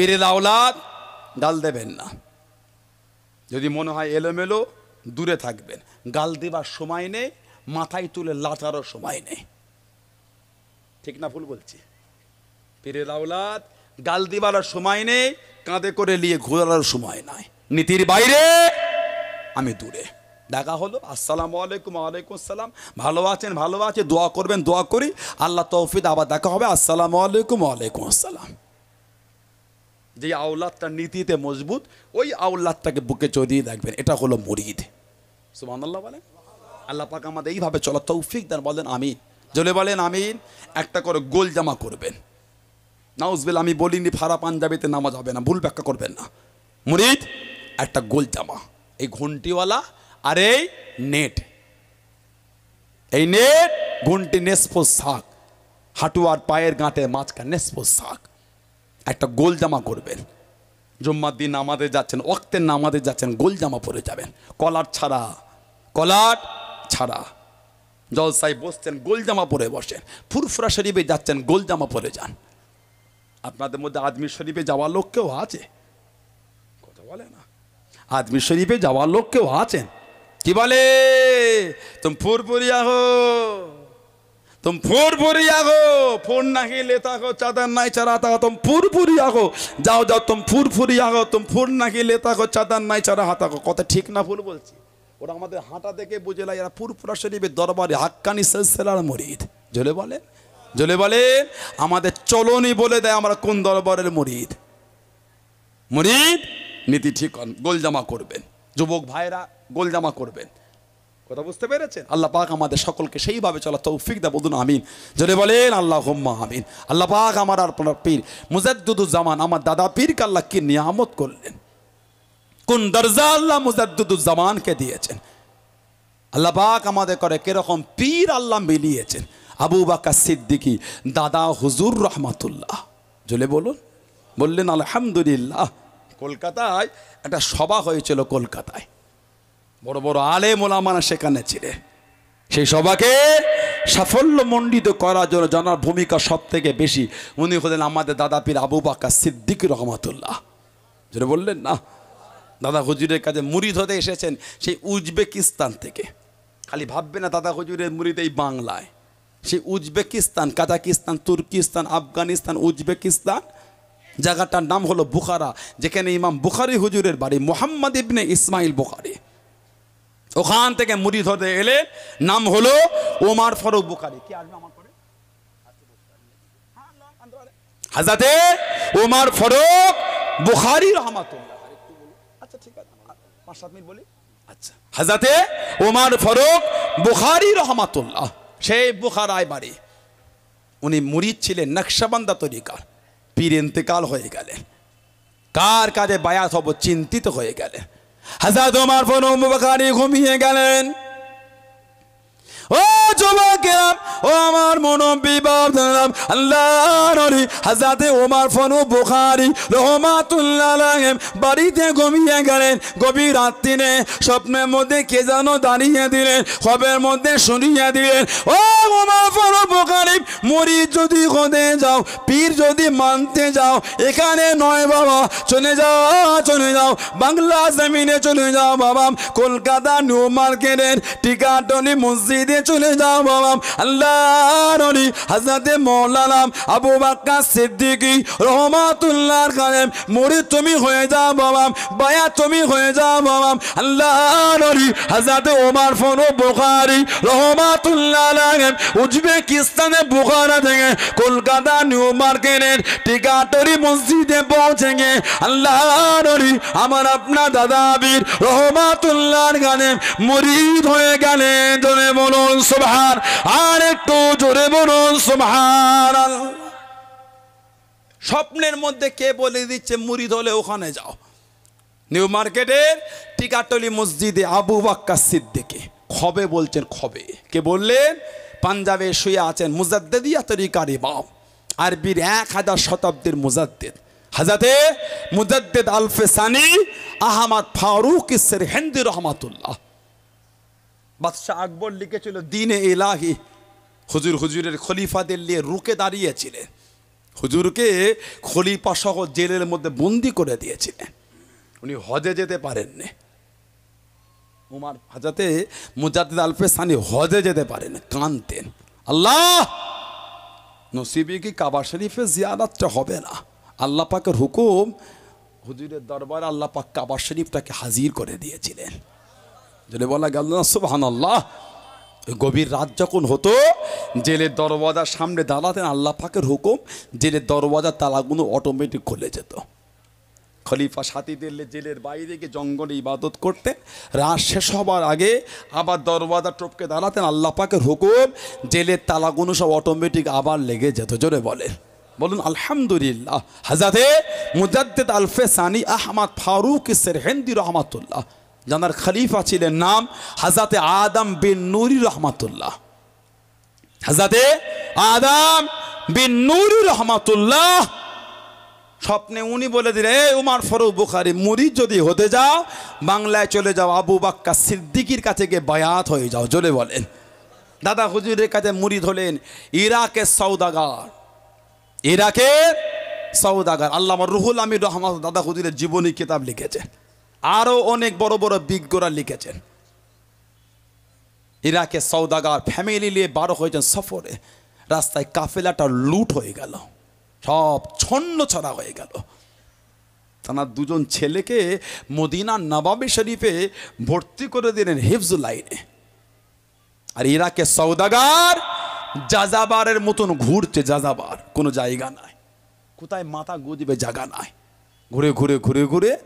পীরের আওলাদ, গাল দেবেন না। যদি মনে হয় এলোমেলো, দূরে থাকবেন। গাল দেবার সময় নেই, মাথায় তুলে লাটারও সময় নেই। ঠিক না ভুল বলছি? পীরের আওলাদ, গাল দিবার সময় নেই, কাঁধে করে নিয়ে ঘোরার সময় নাই। নীতির বাইরে, আমি দূরে। দেখা হলো, আসসালামু আলাইকুম ওয়ালাইকুম আসসালাম। ভালো আছেন, ভালো আছে, দোয়া করবেন, দোয়া করি। আল্লাহ তৌফিদ আবার দেখা হবে। আসসালামু আলাইকুম, ওয়ালাইকুম আসসালাম। যে আওলাদটা নীতিতে মজবুত, ওই আওলাদটাকে বুকে চড়িয়ে দেখবেন, এটা হলো মুরিদ। আল্লাহ বলেন? আল্লাহ পাক আমাদের এইভাবে চলা তৌফিক দেন, বলেন আমিন। জলে বলেন আমিন। একটা করে গোল জামা করবেন। নাউজবেল আমি বলিনি ফারা পাঞ্জাবিতে নামা যাবে না, ভুল ব্যাখ্যা করবেন না। মুরিদ, একটা গোল জামা। এই ঘন্টিওয়ালা আর এই নেট। এই নেট ঘন্টি নেসপো শাক। হাঁটু আর পায়ের গাঁটে মাঝখানে নেসপো শাক। একটা গোল জামা করবেন। জুম্মার দিন নামাজে যাচ্ছেন ওক্তের নামাজে যাচ্ছেন গোল জামা পরে যাবেন। কলার ছাড়া কলার ছাড়া। জলসাই বসছেন গোল জামা পরে বসেন। ফুরফুরা শরীফে যাচ্ছেন গোল জামা পরে যান। আপনাদের মধ্যে আদমির শরীফে যাওয়ার লোক কেউ আছে? কথা বলে না। আদমি শরীফে যাওয়ার লোক কেউ আছেন? কি বলে? তুমি ফুরফুরিয়া হো। तुम फुरफुरिया हो फोन नहीं लेता हो चादर नहीं चराता हो तुम फुरफुरिया हो যাও যাও तुम फुरफुरिया हो तुम फुर नहीं लेता हो चादर नहीं चराता हो কথা ঠিক না ভুল বলছি ওরা আমাদের হাঁটা দেখে বুঝে লাই এরা ফুরফুরা শরীফের দরবারে হাক্কানি সিলসিলার মুরিদ জলে বলে জলে বলে আমাদের চলনি বলে দেয় আমরা কোন দরবারের মুরিদ মুরিদ নীতি ঠিক হন গোলজামা করবেন যুবক ভাইরা গোলজামা করবেন কথা বুঝতে পেরেছেন? আল্লাহ পাক আমাদের সকলকে সেইভাবে চলা তৌফিক দা বলুন আমিন। যদি বলেন আল্লাহ হোম্মা আমিন। আল্লাহ পাক আমার আপনার পীর মুজাদ্দুজ্জামান আমার দাদা পীরকে আল্লাহ কি নিয়ামত করলেন? কোন দরজা আল্লাহ মুজাদ্দুজ্জামানকে দিয়েছেন? আল্লাহ পাক আমাদের করে কীরকম পীর আল্লাহ মিলিয়েছেন? আবু বাকা সিদ্দিকি, দাদা হুজুর রহমাতুল্লাহ। জলে বলুন, বললেন, আলহামদুলিল্লাহ। কলকাতায় একটা সভা হয়েছিল কলকাতায়। বড় বড় আলে মোলামানা সেখানে ছিলেন। সেই সভাকে সাফল্যমণ্ডিত করার জন্য জানার ভূমিকা সব থেকে বেশি। উনি হলেন আমাদের দাদা পীর আবু বাক্কা সিদ্দিক রহমতুল্লাহ। যেটা বললেন না? দাদা হুজুরের কাছে মুরিদ হতে এসেছেন সেই উজবেকিস্তান থেকে। খালি ভাববে না দাদা হুজুরের মুরিদ এই বাংলায়। সেই Uzbekistan, Kazakhstan, Turkestan, Afghanistan, Uzbekistan, জায়গাটার নাম হলো বুখারা। যেখানে ইমাম বুখারি হুজুরের বাড়ি, মোহাম্মদ ইবনে ইসমাইল বুখারি। ওখান থেকে মুড়ি ধরতে এলে নাম হলো ওমার ফারুক বুখারি। কি আসবে আমার করে হাজাতে ওমার ফারুক বুখারি রহমাতুল্লাহ। আচ্ছা ঠিক আছে। পাঁচ সাত মিনিট বলি? আচ্ছা। হাজাতে ওমার ফারুক বুখারি রহমাতুল্লাহ। সেই বুখারায় বাড়ি। উনি মুরিদ ছিলেন, নকশাবান্দা তরিকার পীর ইন্তেকাল হয়ে গেলেন। কার কাজে বায়াত হব চিন্তিত হয়ে গেলেন। হাজার তোমার ফোন ঘুমিয়ে গেলেন ও যুবকেরাম ও আমার মনবী বাবদারাম আল্লাহ নরি হাজাতে ওমার ফনু বুখারি রহমাতুল্লাহ বাড়িতে ঘুমিয়ে গেলেন। গভীর রাত্রিনে স্বপ্নের মধ্যে কে যেন দাঁড়িয়ে দিলেন খবের মধ্যে শুনিয়ে দিলেন। ও ওমার ফনু বুখারি, মরি যদি খোদে যাও, পীর যদি মানতে যাও, এখানে নয় বাবা, চলে যাও চলে যাও। বাংলা জমিনে চলে যাও বাবা। কলকাতা নিউ মার্কেটের টিকাটনি মসজিদে চলে যাও বাবা আল্লাহ রনি হাজরাতে মৌলানা আবু বাক্কা সিদ্দিকি, রহমাতুল্লাহর কালে মরি তুমি হয়ে যাও বাবা বায়া তুমি হয়ে যাও বাবা আল্লাহ রনি হাজরাতে ওমার ফোনো বুখারি রহমাতুল্লাহ উজবেকিস্তানে বুখারা থেকে, কলকাতা নিউ মার্কেটের টিকাটরি মসজিদে পৌঁছে গে আল্লাহ রনি আমার আপনার দাদা বীর রহমাতুল্লাহর গানে মরিদ হয়ে গেলেন, জোরে বলুন, সুবহান আর একটু জোরে বলুন সুবহান স্বপ্নের মধ্যে কে বলে দিচ্ছে, মুরিদ হলে ওখানে যাও। নিউ মার্কেটের টিকাটলি মসজিদে আবু বাক্কা সিদ্দিকে। খবে বলছেন, খবে। কে বললেন, পাঞ্জাবে শুয়ে আছেন মুজাদ্দেদিয়া তরিকার ইমাম, আরবির এক হাজার শতাব্দীর মুজাদ্দেদ। হাজাতে মুজাদ্দেদ আলফে সানি আহমদ ফারুক ইসের হেন্দি রহমাতুল্লাহ। বাদশাহ আকবর লিখেছিল, দিনে এলাহি হুজুর হুজুরের খলিফাদের নিয়ে রুকে দাঁড়িয়েছিলেন হুজুরকে খলিফা সহ জেলের মধ্যে বন্দি করে দিয়েছিলেন উনি হজে যেতে পারেননি। উমার হাজাতে মুজাদ্দিদ আলফে সানি হজে যেতে পারেন কানতেন আল্লাহ! নসিবি কি কাবা শরীফে জিয়ারাতটা হবে না? আল্লাহ পাকের হুকুম? হুজুরের দরবারে আল্লাহ পাক কাবা শরীফটাকে হাজির করে দিয়েছিলেন। যদি বলা গেল না সুবহান আল্লাহ গভীর রাত যখন হতো জেলের দরওয়াজার সামনে দাঁড়াতেন, আল্লাহ পাকের হুকুম জেলের দরওয়াজার তালাগুলো অটোমেটিক খুলে যেত। খলিফা সাথী দিল্লি জেলের বাইরে গিয়ে জঙ্গলে ইবাদত করতেন। রাত শেষ হবার আগে আবার দরওয়াজা টপকে দাঁড়াতেন, আল্লাহ পাকের হুকুম জেলের তালাগুলো সব অটোমেটিক আবার লেগে যেত, জোরে বলে। বলুন, আলহামদুলিল্লাহ। হাজাতে মুজাদ্দেদ আলফে সানি আহমদ ফারুক সেরহেন্দি রহমাতুল্লাহ। জানার খলিফা ছিলেন নাম হাজাতে আদম বিন নুরি রহমাতুল্লাহ। হাজাতে আদম বিন নুরি রহমাতুল্লাহ। স্বপ্নে উনি বলে দিলেন, এই উমার ফরুক বুখারি মুড়ি যদি হতে যাও, বাংলায় চলে যাও, আবু বাক্কা সিদ্দিকির কাছে গিয়ে বায়াত হয়ে যাও। জোরে বলেন। দাদা হুজুরের কাছে মুরিদ হলেন, ইরাকের সৌদাগার ইরাকের সৌদাগার আল্লাহ রুহুল আমির রহমান দাদা হুজুরের জীবনী কিতাব লিখেছেন। আরও অনেক বড় বড় বিজ্ঞরা লিখেছেন। ইরাকে সৌদাগার ফ্যামিলি নিয়ে বারো হয়েছেন সফরে। রাস্তায় কাফেলাটা লুট হয়ে গেল। সব ছন্ন ছড়া হয়ে গেল। তার দুজন ছেলেকে মদিনার নবাবি শরীফে ভর্তি করে দিলেন হিফজুল লাইনে। আর ইরাকে সৌদাগার যাযাবারের মতন ঘুরছে যাযাবার কোনো জায়গা নাই। কোথায় মাথা গুজবে জায়গা নাই। ঘুরে ঘুরে ঘুরে ঘুরে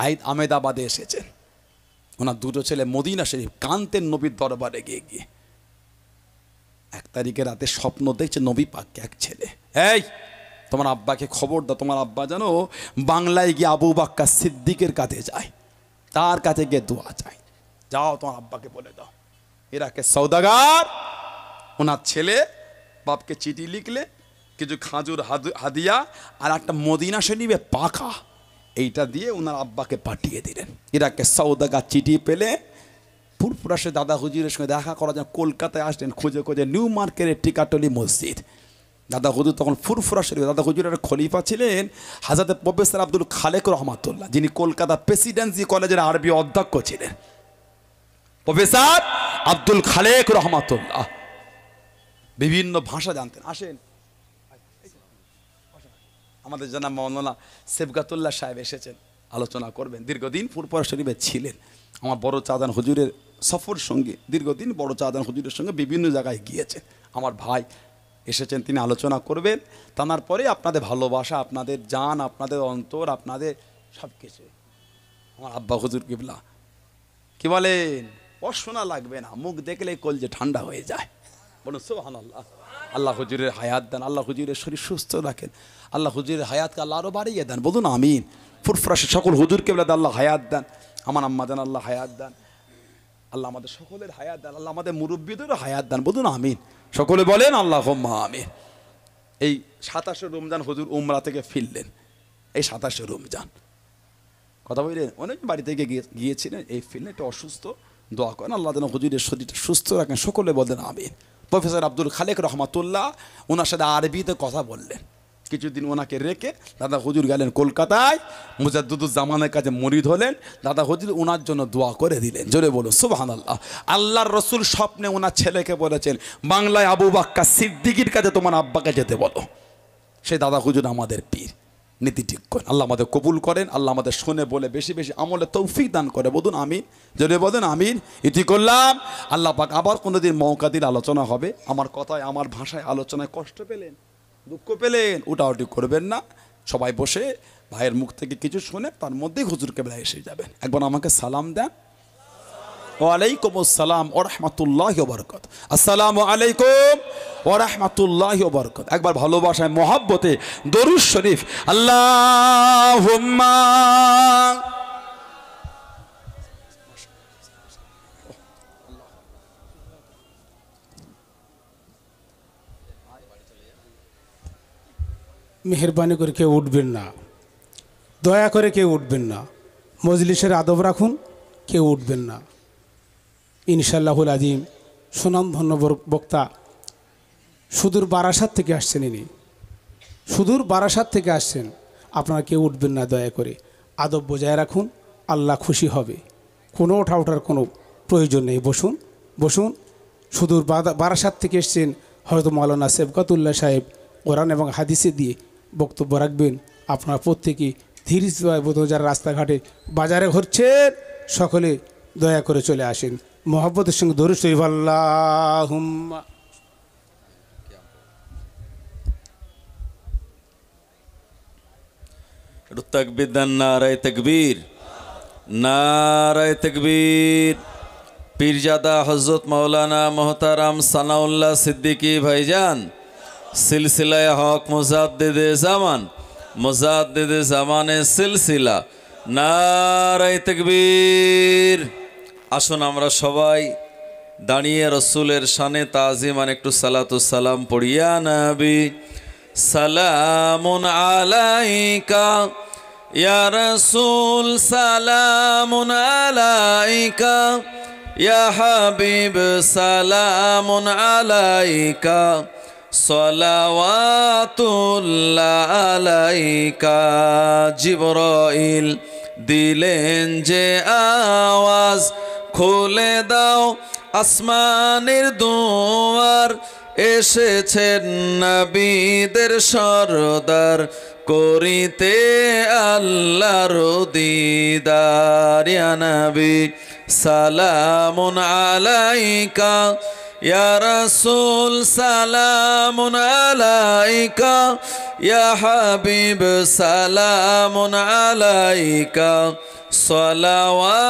আইদ আমেদাবাদে এসেছেন। ওনার দুটো ছেলে মদিনা শরীফ, কান্তের নবীর দরবারে গিয়ে গিয়ে। এক তারিখে রাতে স্বপ্ন দেখছে নবী পাককে এক ছেলে। এই, তোমার আব্বাকে খবর দাও। তোমার আব্বা জানো, বাংলায় গিয়ে আবু বাক্কা সিদ্দিকের কাছে যায়। তার কাছে গিয়ে দোয়া চায়। যাও, তোমার আব্বাকে বলে দাও। এরাকে সৌদাগার ওনার ছেলে বাপকে চিঠি লিখলে, কিছু খাজুর হাদু- হাদিয়া, আর একটা মদিনা শরীফে পাখা। এইটা দিয়ে ওনার আব্বাকে পাঠিয়ে দিলেন। ইরাকে সৌদাগার চিঠি পেলে ফুরফুরাসে দাদা হুজুরের সঙ্গে দেখা করার জন্য কলকাতায় আসলেন, খুঁজে খুঁজে নিউ মার্কেটের টিকাটলি মসজিদ। দাদা হুজুর তখন ফুরফুরা দাদা হুজুরের খলিফা ছিলেন হাজাতে প্রফেসর আব্দুল খালেক রহমাতুল্লাহ, যিনি কলকাতা প্রেসিডেন্সি কলেজের আরবি অধ্যক্ষ ছিলেন। প্রফেসর আব্দুল খালেক রহমাতুল্লাহ। বিভিন্ন ভাষা জানতেন। আসেন আমাদের জানা মৌলানা সেবগাতুল্লাহ সাহেব এসেছেন, আলোচনা করবেন। দীর্ঘদিন ফুরপুরা শরীফে ছিলেন। আমার বড় চাঁদান হুজুরের সফর সঙ্গে, দীর্ঘদিন বড় চাঁদান হুজুরের সঙ্গে বিভিন্ন জায়গায় গিয়েছেন। আমার ভাই এসেছেন, তিনি আলোচনা করবেন। তার পরে আপনাদের ভালোবাসা, আপনাদের জান, আপনাদের অন্তর, আপনাদের সব কিছু আমার আব্বা হুজুর কিবলা, কি বলেন? অশোনা লাগবে না, মুখ দেখলে কলজে ঠান্ডা হয়ে যায়। বলুন সোহান আল্লাহ আল্লাহ হুজুরের হায়াত দেন, আল্লাহ হুজুরের শরীর সুস্থ রাখেন, আল্লাহ হুজুরের হায়াতকে আল্লাহ আরও বাড়িয়ে দেন। বলুন, আমিন। ফুরফুরাসে সকল হুজুরকে বলে আল্লাহ হায়াত দেন, আমার আম্মা দেন আল্লাহ হায়াত দেন, আল্লাহ আমাদের সকলের হায়াত দেন, আল্লাহ আমাদের মুরব্বীদেরও হায়াত দেন। বলুন, আমিন। সকলে বলেন আল্লাহ আমিন। এই সাতাশে রমজান হুজুর উমরা থেকে ফিরলেন। এই সাতাশে রমজান। কথা বললেন? অনেক বাড়ি থেকে গিয়ে- গিয়েছিলেন, এই ফিল্মে একটু অসুস্থ, দোয়া করেন, আল্লাহ যেন হুজুরের শরীরটা সুস্থ রাখেন, সকলে বলেন, আমিন। প্রফেসর আব্দুল খালেক রহমাতুল্লাহ ওনার সাথে আরবিতে কথা বললেন। কিছুদিন ওনাকে রেখে দাদা হুজুর গেলেন কলকাতায় মুজাদ্দুদুল জামানের কাছে মরিদ হলেন। দাদা হুজুর ওনার জন্য দোয়া করে দিলেন। জোরে বলুন সুবাহান আল্লাহ আল্লাহর রসুল স্বপ্নে ওনার ছেলেকে বলেছেন, বাংলায় আবু বাক্কা সিদ্দিকির কাছে তোমার আব্বাকে যেতে বলো। সে দাদা হুজুর আমাদের পীর। নীতি ঠিক করেন। আল্লাহ আমাদের কবুল করেন, আল্লাহ আমাদের শুনে, বলে, বেশি বেশি আমলে তৌফিক দান করে। বলুন আমিন। যদি বলেন আমিন। ইতি করলাম। আল্লাহ পাক আবার কোনোদিন মৌকা দিন আলোচনা হবে। আমার কথায়, আমার ভাষায় আলোচনায় কষ্ট পেলেন, দুঃখ পেলেন, উটাউটি করবেন না। সবাই বসে ভাইয়ের মুখ থেকে কিছু শুনে তার মধ্যেই হুজুরকে বেলা এসে যাবেন। একবার আমাকে সালাম দেন। ওয়ালাইকুম আসসালাম ও রহমতুল্লাহ বরকত। আসসালামু আলাইকুম ও রহমতুল্লাহ বরকত। একবার ভালোবাসায়, মহাব্বতে দরুদ শরীফ। আল্লাহ মেহরবানি করে কেউ উঠবেন না। দয়া করে কেউ উঠবেন না। মজলিসের আদব রাখুন, কেউ উঠবেন না। ইনশাল্লাহুল আজিম সুনামধন্য বক্তা, সুদূর বারাসাত থেকে আসছেন ইনি। সুদূর বারাসাত থেকে আসছেন, আপনারা কেউ উঠবেন না দয়া করে। আদব বজায় রাখুন, আল্লাহ খুশি হবে। কোনো ওঠা ওঠার কোনো প্রয়োজন নেই। বসুন বসুন। সুদূর বারাসাত থেকে এসছেন হয়তো মৌলানা সেবকাতুল্লাহ সাহেব। কোরআন এবং হাদিসে দিয়ে বক্তব্য রাখবেন। আপনারা প্রত্যেকে ধীর যারা রাস্তাঘাটে বাজারে ঘুরছেন, সকলে দয়া করে চলে আসেন। মোহাব্বতের সঙ্গে ধরে শরীফ আল্লাহ তাকবির নারায় তকবীর। নারায় তকবীর। পীরজাদা হজরত মৌলানা মোহতারাম সানাউল্লাহ সিদ্দিকী ভাইজান, সিলসিলায় হক মুজাদ্দিদে জামান, মুজাদ্দিদে জামানে সিলসিলা। নারায় তকবীর। আসুন আমরা সবাই দাঁড়িয়ে রসুলের শানে তাজিমান একটু সালাতু সালাম পড়িয়া নবী, সালামুন আলাইকা। ইয়া রসুল, সালামুন আলাইকা। ইয়া হাবিব, সালামুন আলাইকা। সলাওয়াতুল্লাহ আলাইকা। জিবরাইল দিলেন যে আওয়াজ। খুলে দাও আসমানের দুয়ার। এসেছেন নবীদের সরদার, করিতে আল্লাহর দিদার। নবী, সালামুন আলাইকা। রাসূল, সালামুন আলাইকা। ইয়া হাবিব, সালামুন আলাইকা। সালাওয়াত